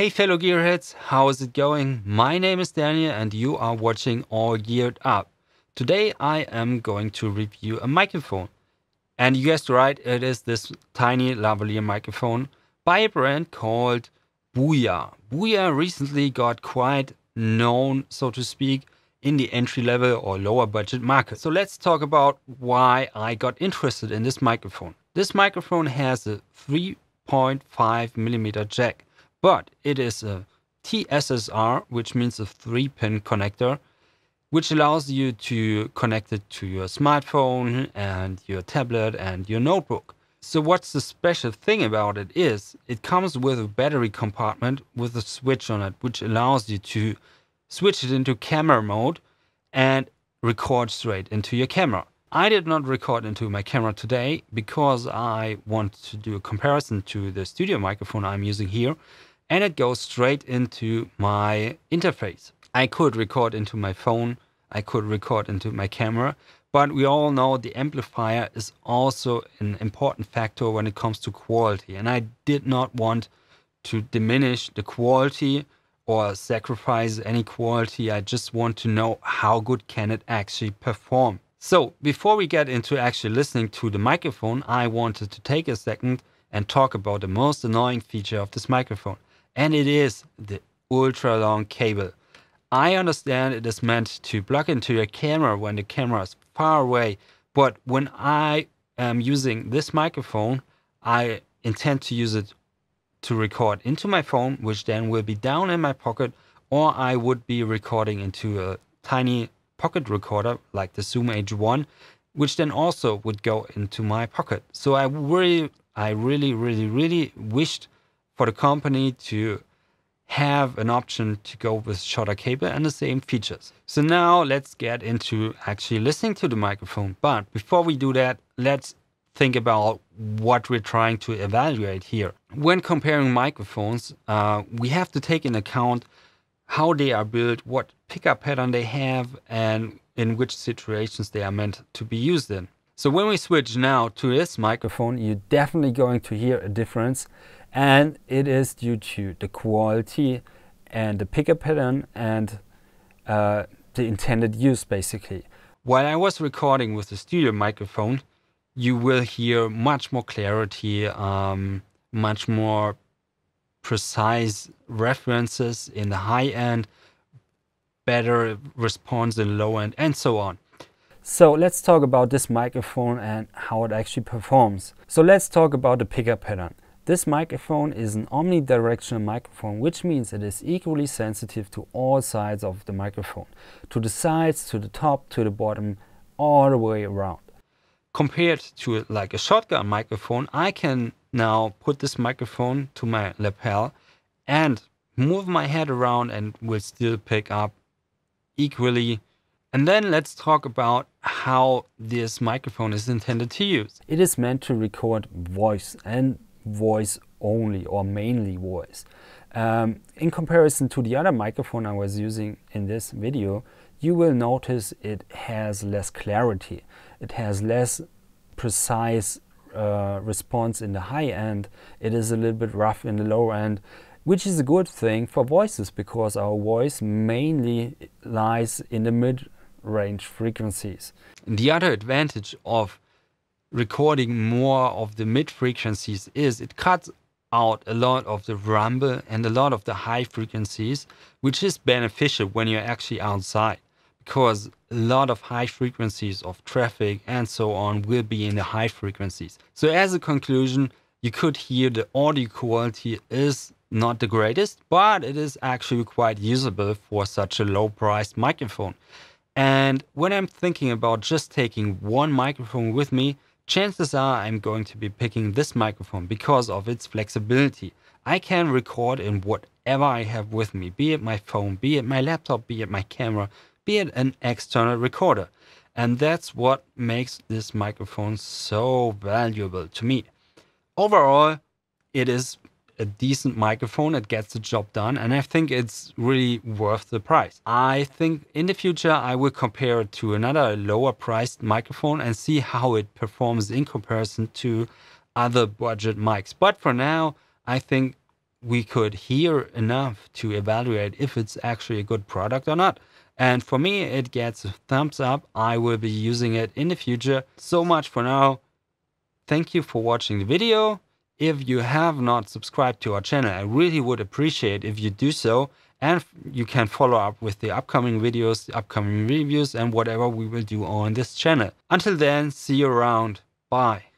Hey fellow gearheads, how is it going? My name is Daniel and you are watching All Geared Up. Today I am going to review a microphone. And you guessed right, it is this tiny lavalier microphone by a brand called Boya. Boya recently got quite known, so to speak, in the entry level or lower budget market. So let's talk about why I got interested in this microphone. This microphone has a 3.5 millimeter jack but it is a TSSR, which means a three pin connector, which allows you to connect it to your smartphone and your tablet and your notebook. So what's the special thing about it is it comes with a battery compartment with a switch on it, which allows you to switch it into camera mode and record straight into your camera. I did not record into my camera today because I want to do a comparison to the studio microphone I'm using here and it goes straight into my interface. I could record into my phone, I could record into my camera, but we all know the amplifier is also an important factor when it comes to quality. And I did not want to diminish the quality or sacrifice any quality. I just want to know how good can it actually perform. So before we get into actually listening to the microphone, I wanted to take a second and talk about the most annoying feature of this microphone and it is the ultra long cable. I understand it is meant to plug into your camera when the camera is far away, but when I am using this microphone, I intend to use it to record into my phone, which then will be down in my pocket, or I would be recording into a tiny pocket recorder like the Zoom H1, which then also would go into my pocket. So I really, I really, really, really wished for the company to have an option to go with shorter cable and the same features. So now let's get into actually listening to the microphone. But before we do that, let's think about what we're trying to evaluate here. When comparing microphones, uh, we have to take in account how they are built, what pickup pattern they have, and in which situations they are meant to be used in. So when we switch now to this microphone, you're definitely going to hear a difference and it is due to the quality and the pickup pattern and uh, the intended use basically. While I was recording with the studio microphone, you will hear much more clarity, um, much more precise references in the high end, better response in low end, and so on. So let's talk about this microphone and how it actually performs. So let's talk about the pickup pattern. This microphone is an omnidirectional microphone, which means it is equally sensitive to all sides of the microphone, to the sides, to the top, to the bottom, all the way around. Compared to like a shotgun microphone, I can now put this microphone to my lapel and move my head around and will still pick up equally. And then let's talk about how this microphone is intended to use. It is meant to record voice and voice only or mainly voice. Um, in comparison to the other microphone I was using in this video, you will notice it has less clarity. It has less precise uh, response in the high end. It is a little bit rough in the low end, which is a good thing for voices because our voice mainly lies in the mid-range frequencies. The other advantage of recording more of the mid frequencies is it cuts out a lot of the rumble and a lot of the high frequencies, which is beneficial when you're actually outside because a lot of high frequencies of traffic and so on will be in the high frequencies. So as a conclusion, you could hear the audio quality is not the greatest, but it is actually quite usable for such a low priced microphone. And when I'm thinking about just taking one microphone with me, chances are I'm going to be picking this microphone because of its flexibility. I can record in whatever I have with me, be it my phone, be it my laptop, be it my camera, be it an external recorder. And that's what makes this microphone so valuable to me. Overall, it is a decent microphone. It gets the job done. And I think it's really worth the price. I think in the future, I will compare it to another lower priced microphone and see how it performs in comparison to other budget mics. But for now, I think we could hear enough to evaluate if it's actually a good product or not. And for me, it gets a thumbs up. I will be using it in the future. So much for now. Thank you for watching the video. If you have not subscribed to our channel, I really would appreciate if you do so. And you can follow up with the upcoming videos, the upcoming reviews, and whatever we will do on this channel. Until then, see you around. Bye.